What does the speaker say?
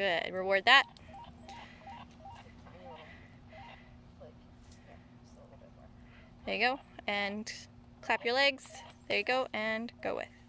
Good. Reward that. There you go. And clap your legs. There you go. And go with.